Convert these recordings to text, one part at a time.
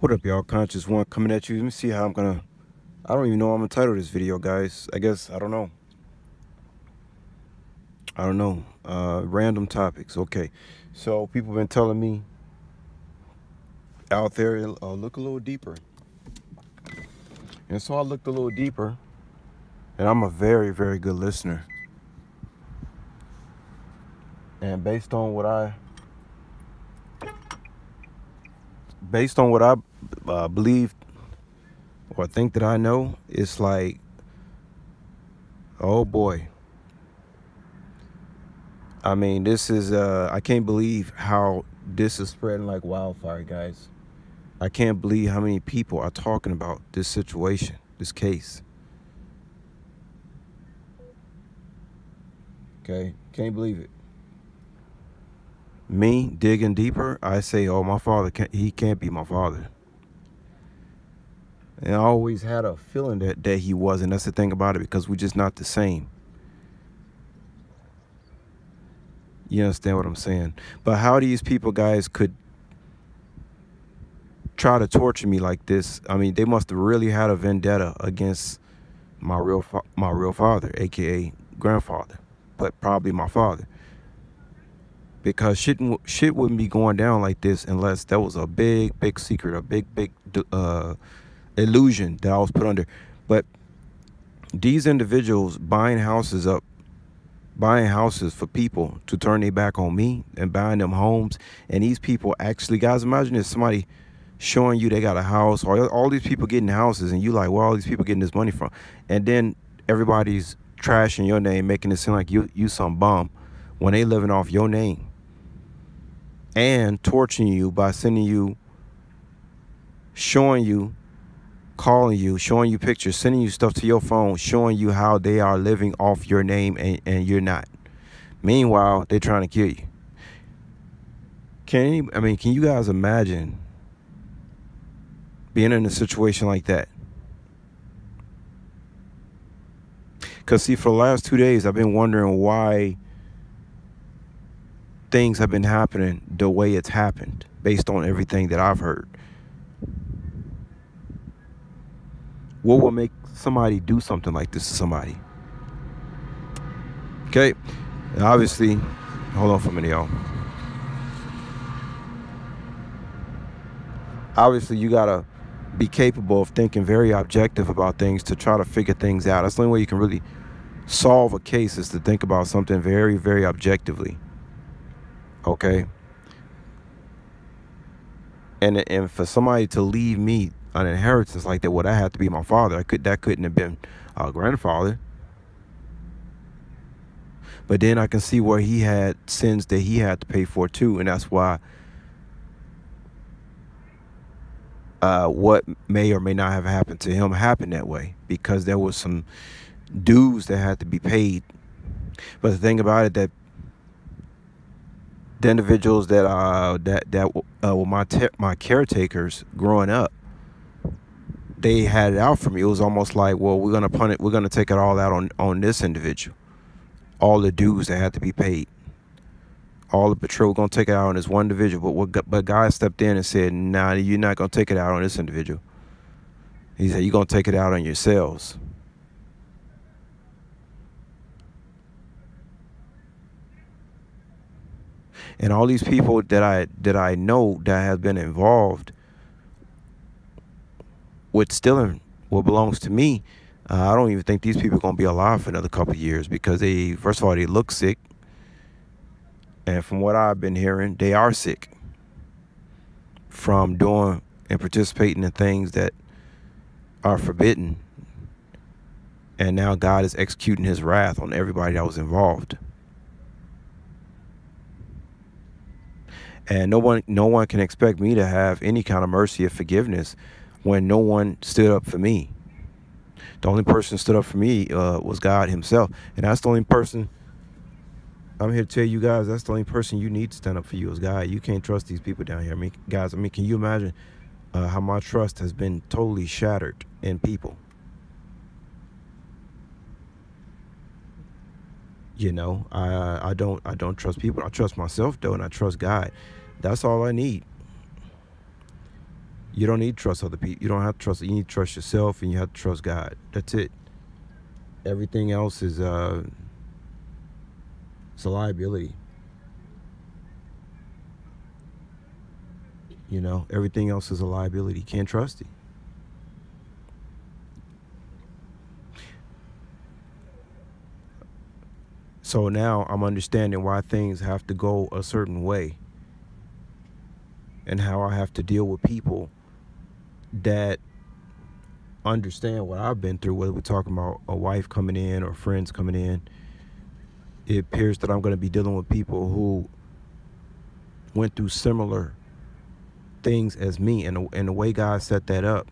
What up, y'all? Conscience One coming at you. Let me see how I'm gonna. I don't even know I'm gonna title this video, guys. I guess I don't know. I don't know. Uh, random topics. Okay. So people been telling me out there, uh, look a little deeper. And so I looked a little deeper, and I'm a very, very good listener. And based on what I based on what I uh, believe or think that I know, it's like, oh boy. I mean, this is, uh, I can't believe how this is spreading like wildfire, guys. I can't believe how many people are talking about this situation, this case. Okay, can't believe it me digging deeper, I say, oh, my father, can't, he can't be my father. And I always had a feeling that, that he wasn't. That's the thing about it, because we're just not the same. You understand what I'm saying? But how these people, guys, could try to torture me like this, I mean, they must have really had a vendetta against my real, my real father, aka grandfather, but probably my father because shit shit wouldn't be going down like this unless there was a big big secret, a big big uh, illusion that I was put under. But these individuals buying houses up, buying houses for people to turn their back on me and buying them homes, and these people actually, guys, imagine if somebody showing you they got a house, or all these people getting houses, and you like, where all these people getting this money from? And then everybody's trashing your name, making it seem like you you some bum when they living off your name and torturing you by sending you, showing you, calling you, showing you pictures, sending you stuff to your phone, showing you how they are living off your name and, and you're not. Meanwhile, they're trying to kill you. Can any, I mean, can you guys imagine being in a situation like that? Because, see, for the last two days, I've been wondering why things have been happening the way it's happened based on everything that I've heard. What will make somebody do something like this to somebody? Okay, and obviously, hold on for a minute, y'all. Obviously, you gotta be capable of thinking very objective about things to try to figure things out. That's the only way you can really solve a case is to think about something very, very objectively okay and and for somebody to leave me an inheritance like that, well, I had to be my father. I could that couldn't have been our grandfather. But then I can see where he had sins that he had to pay for too, and that's why uh, what may or may not have happened to him happened that way because there was some dues that had to be paid. But the thing about it that the individuals that uh that that uh, were my my caretakers growing up they had it out for me. It was almost like well we're gonna punt it. we're gonna take it all out on on this individual. All the dues that had to be paid. All the patrol gonna take it out on this one individual. But what but guy stepped in and said nah you're not gonna take it out on this individual. He said you're gonna take it out on yourselves. And all these people that I that I know that have been involved with stealing what belongs to me, uh, I don't even think these people are gonna be alive for another couple years because they first of all they look sick, and from what I've been hearing, they are sick from doing and participating in things that are forbidden. And now God is executing his wrath on everybody that was involved. and no one no one can expect me to have any kind of mercy or forgiveness when no one stood up for me. The only person stood up for me uh, was god himself. And that's the only person i'm here to tell you guys that's the only person you need to stand up for you is god. You can't trust these people down here. I mean guys i mean can you imagine uh, how my trust has been totally shattered in people? You know i i don't i don't trust people. I trust myself though and i trust god. That's all I need. You don't need trust other people. You don't have to trust. You need to trust yourself, and you have to trust God. That's it. Everything else is uh, it's a liability. You know, everything else is a liability. You Can't trust it. So now I'm understanding why things have to go a certain way and how I have to deal with people that understand what I've been through, whether we're talking about a wife coming in or friends coming in. It appears that I'm going to be dealing with people who went through similar things as me and the, and the way God set that up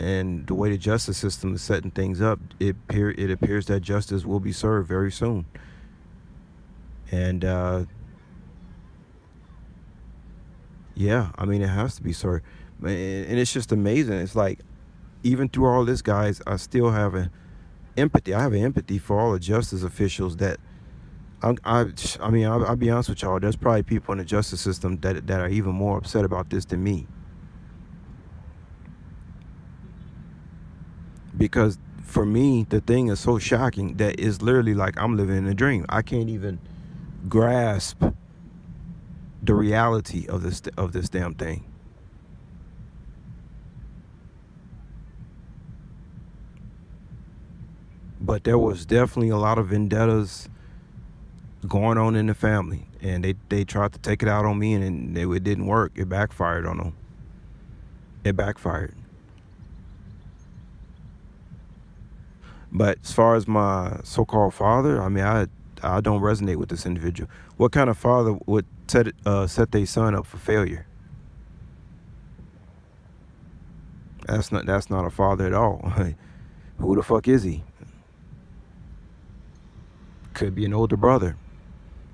and the way the justice system is setting things up, it appear it appears that justice will be served very soon. And uh, yeah, I mean it has to be served, and it's just amazing. It's like even through all this, guys, I still have an empathy. I have an empathy for all the justice officials that. I, I, I mean, I'll, I'll be honest with y'all. There's probably people in the justice system that that are even more upset about this than me. because for me the thing is so shocking that it's literally like i'm living in a dream i can't even grasp the reality of this of this damn thing. But there was definitely a lot of vendettas going on in the family and they they tried to take it out on me and it, it didn't work. It backfired on them it backfired. But as far as my so-called father, I mean, I I don't resonate with this individual. What kind of father would set uh, set their son up for failure? That's not that's not a father at all. Who the fuck is he? Could be an older brother.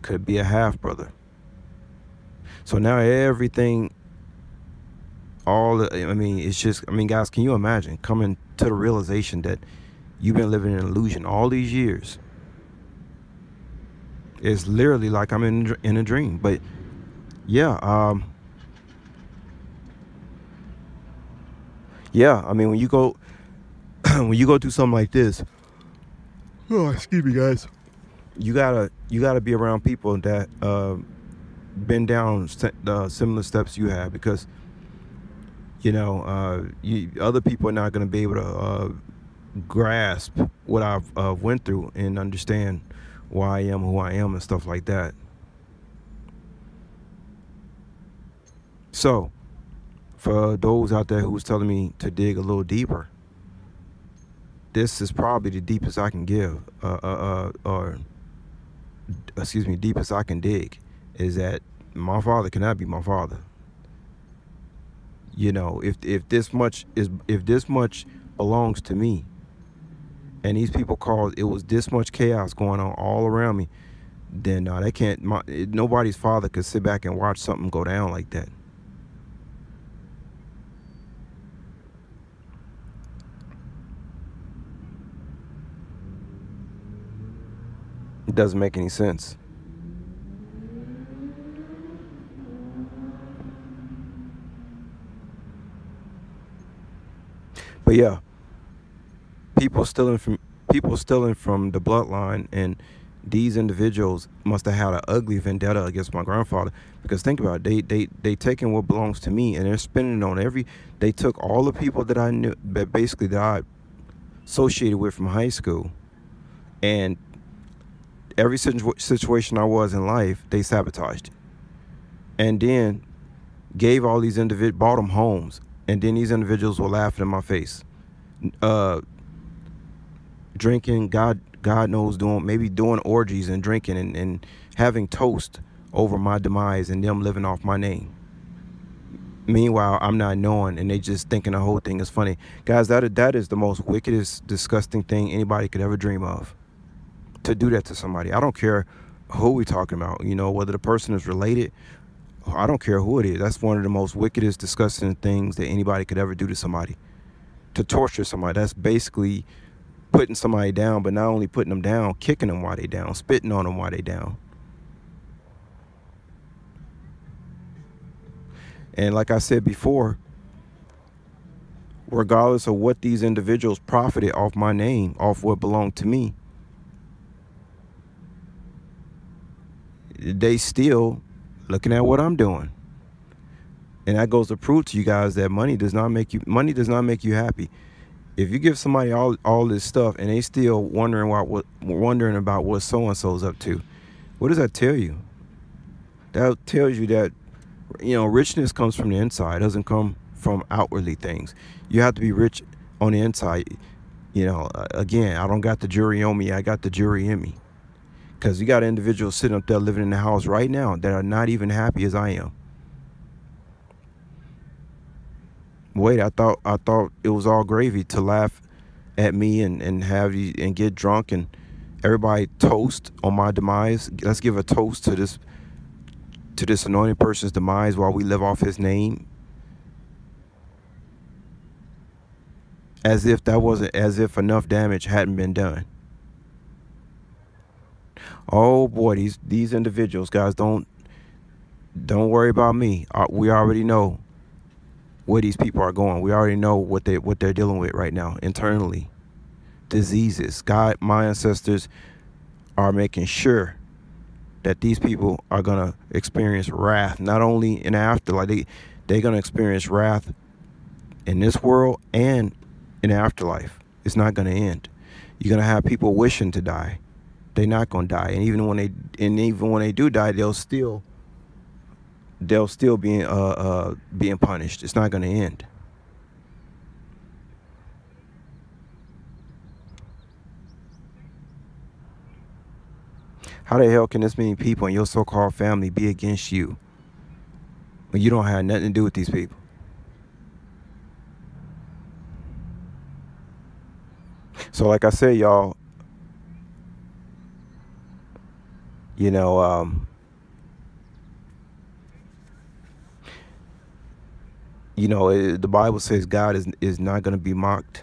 Could be a half brother. So now everything all I mean, it's just I mean, guys, can you imagine coming to the realization that You've been living in an illusion all these years. It's literally like I'm in in a dream. But yeah, um, yeah. I mean, when you go when you go through something like this, oh, excuse me, guys. You gotta you gotta be around people that uh, been down uh, similar steps you have because you know uh, you, other people are not gonna be able to uh, grasp what I've uh, went through and understand why I am who I am and stuff like that. So, for those out there who's telling me to dig a little deeper, this is probably the deepest I can give, uh, uh, uh, or excuse me, deepest I can dig, is that my father cannot be my father. You know, if if this much is if this much belongs to me, and these people called it was this much chaos going on all around me. Then uh, they can't my, nobody's father could sit back and watch something go down like that. It doesn't make any sense. But yeah people stealing from people stealing from the bloodline and these individuals must have had an ugly vendetta against my grandfather. Because think about it they they they taking what belongs to me and they're spending on every they took all the people that i knew that basically that i associated with from high school. And every situation i was in life they sabotaged it. And then gave all these individuals bought them homes. And then these individuals were laughing in my face. Uh drinking, God God knows doing maybe doing orgies and drinking and, and having toast over my demise and them living off my name. Meanwhile, I'm not knowing and they just thinking the whole thing is funny. Guys, that that is the most wickedest, disgusting thing anybody could ever dream of. To do that to somebody. I don't care who we talking about, you know, whether the person is related. I don't care who it is. That's one of the most wickedest, disgusting things that anybody could ever do to somebody. To torture somebody. That's basically putting somebody down, but not only putting them down, kicking them while they down, spitting on them while they down. And like I said before, regardless of what these individuals profited off my name, off what belonged to me, they still looking at what I'm doing. And that goes to prove to you guys that money does not make you money does not make you happy. If you give somebody all all this stuff and they still wondering what, what wondering about what so and so's up to, what does that tell you? That tells you that you know richness comes from the inside, doesn't come from outwardly things. You have to be rich on the inside. You know, uh, again, I don't got the jury on me. I got the jury in me. Because you got individuals sitting up there living in the house right now that are not even happy as I am. Wait, I thought I thought it was all gravy to laugh at me and, and have you and get drunk and everybody toast on my demise. Let's give a toast to this to this anointed person's demise while we live off his name. As if that wasn't as if enough damage hadn't been done. Oh boy, these these individuals, guys, don't don't worry about me. We already know where these people are going. We already know what they what they're dealing with right now internally. Diseases. God, my ancestors are making sure that these people are gonna experience wrath, not only in afterlife, they they're gonna experience wrath in this world and in afterlife. It's not gonna end. You're gonna have people wishing to die. They're not gonna die, and even when they and even when they do die, they'll still they'll still be uh, uh, being punished. It's not going to end. How the hell can this many people in your so-called family be against you when you don't have nothing to do with these people? So like I said, y'all, you know, um, you know, it, the Bible says God is is not going to be mocked.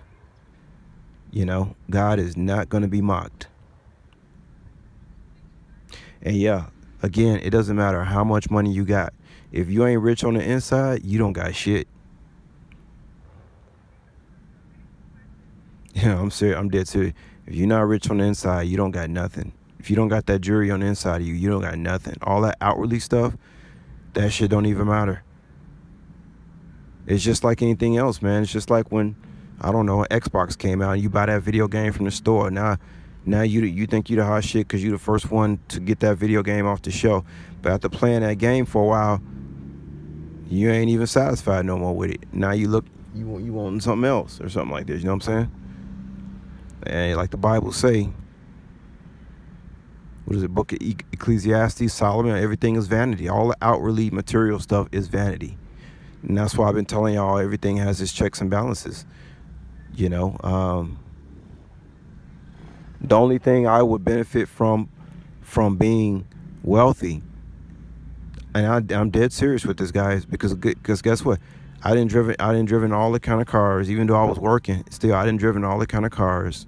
You know, God is not going to be mocked. And yeah, again, it doesn't matter how much money you got. If you ain't rich on the inside, you don't got shit. Yeah, I'm serious. I'm dead serious. If you're not rich on the inside, you don't got nothing. If you don't got that jury on the inside of you, you don't got nothing. All that outwardly stuff, that shit don't even matter. It's just like anything else, man. It's just like when I don't know, Xbox came out and you buy that video game from the store. Now, now you you think you the hot shit because you the first one to get that video game off the shelf. But after playing that game for a while, you ain't even satisfied no more with it. Now you look you want you want something else or something like this. You know what I'm saying? And like the Bible say, what is it? Book of Ecclesiastes, Solomon. Everything is vanity. All the outwardly material stuff is vanity. And that's why I've been telling y'all everything has its checks and balances. You know, um, the only thing I would benefit from from being wealthy, and I, am dead serious with this, guys, because because guess what? I didn't driven I didn't driven all the kind of cars, even though I was working. Still, I didn't driven all the kind of cars.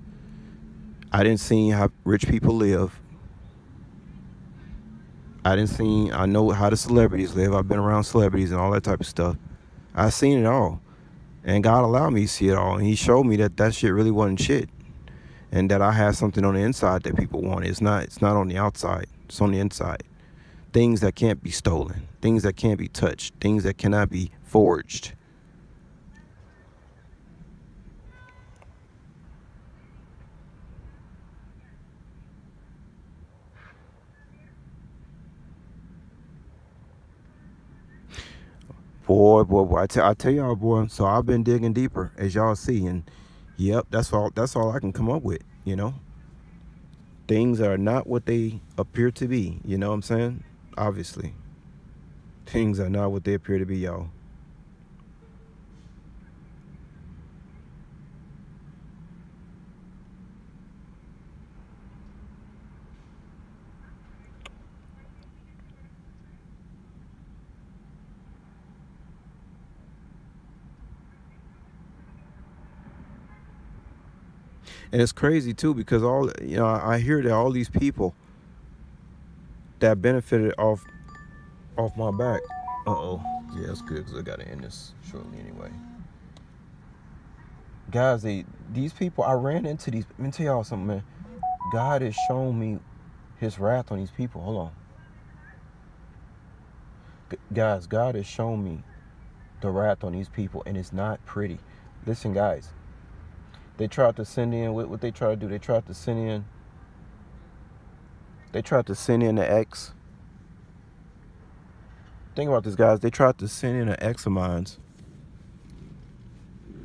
I didn't see how rich people live. I didn't see. I know how the celebrities live. I've been around celebrities and all that type of stuff. I seen it all, and God allowed me to see it all, and He showed me that that shit really wasn't shit, and that I had something on the inside that people want. It's not. It's not on the outside. It's on the inside. Things that can't be stolen. Things that can't be touched. Things that cannot be forged. Boy, boy, boy. I tell, I tell y'all, boy. So I've been digging deeper, as y'all see, and yep, that's all. That's all I can come up with. You know, things are not what they appear to be. You know what I'm saying? Obviously, things are not what they appear to be, y'all. And it's crazy too because all you know I hear that all these people that benefited off off my back. Uh oh, Yeah, that's good because I got to end this shortly anyway. Guys, they these people, I ran into these. Let me tell y'all something, man. God has shown me his wrath on these people. Hold on. G- guys, God has shown me the wrath on these people, and it's not pretty. Listen, guys. They tried to send in what, what they tried to do. They tried to send in. They tried to send in the ex. Think about this, guys. They tried to send in an ex of mine's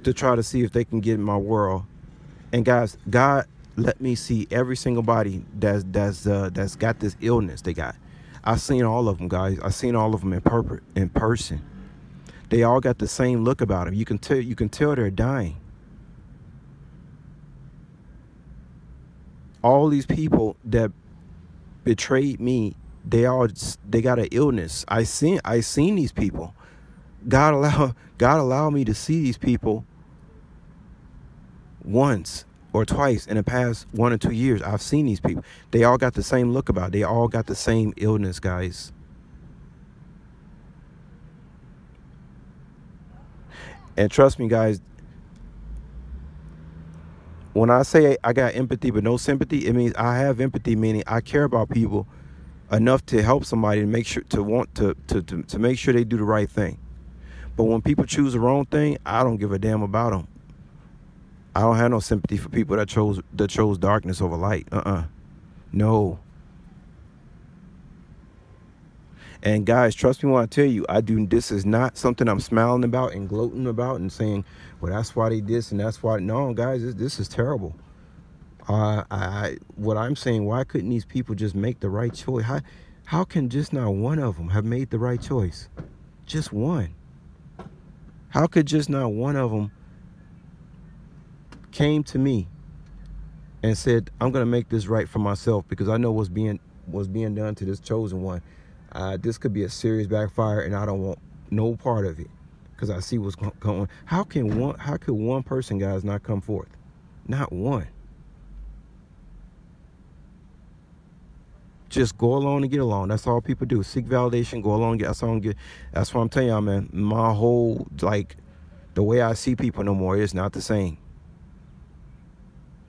to try to see if they can get in my world. And guys, God let me see every single body that's that's uh, that's got this illness they got. I've seen all of them, guys. I've seen all of them in, in person. They all got the same look about them. You can tell you can tell they're dying. All these people that betrayed me, they all they got an illness. I seen I seen these people. God allow God allowed me to see these people once or twice in the past one or two years. I've seen these people. They all got the same look about. It. They all got the same illness, guys. And trust me, guys, when I say I got empathy but no sympathy, it means I have empathy, meaning I care about people enough to help somebody and make sure to want to, to, to, to make sure they do the right thing. But when people choose the wrong thing, I don't give a damn about them. I don't have no sympathy for people that chose that chose darkness over light. Uh-uh. No. And guys, trust me when I tell you, I do this is not something I'm smiling about and gloating about and saying, well, that's why they this and that's why. No, guys, this, this is terrible. Uh, I, what I'm saying, why couldn't these people just make the right choice? How, how can just not one of them have made the right choice? Just one. How could just not one of them came to me and said, "I'm going to make this right for myself because I know what's being was being done to this chosen one. Uh, this could be a serious backfire, and I don't want no part of it because I see what's going. On. How can one? How could one person, guys, not come forth? Not one. Just go along and get along. That's all people do. Seek validation. Go along. Get. That's all. Get. That's what I'm telling y'all, man. My whole like the way I see people no more is not the same.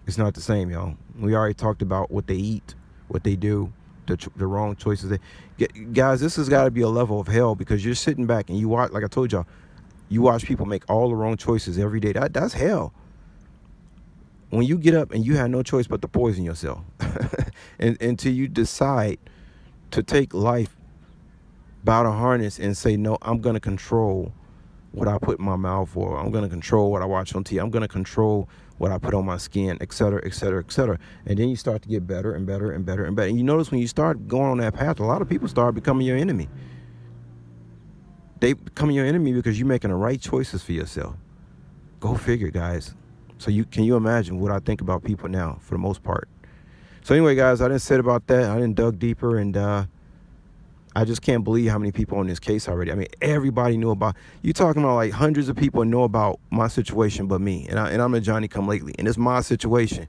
It's not the same, y'all. We already talked about what they eat, what they do, the, the wrong choices. Get, guys, this has got to be a level of hell because you're sitting back and you watch, like I told y'all, you watch people make all the wrong choices every day. That that's hell. When you get up and you have no choice but to poison yourself, and until you decide to take life by the harness and say, no, I'm gonna control what I put in my mouth or I'm gonna control what I watch on TV. I'm gonna control what I put on my skin, et cetera, et cetera, et cetera. And then you start to get better and better and better and better. And you notice when you start going on that path, a lot of people start becoming your enemy. They become your enemy because you're making the right choices for yourself. Go figure, guys. So you can you imagine what I think about people now for the most part. So anyway, guys, I didn't say about that. I didn't dug deeper and uh I just can't believe how many people on this case already. I mean, everybody knew about. You talking about like hundreds of people know about my situation, but me, and I and I'm a Johnny Come Lately, and it's my situation.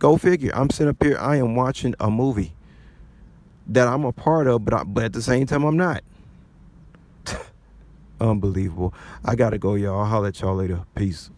Go figure. I'm sitting up here. I am watching a movie that I'm a part of, but I, but at the same time, I'm not. Unbelievable. I gotta go, y'all. I'll holler at y'all later. Peace.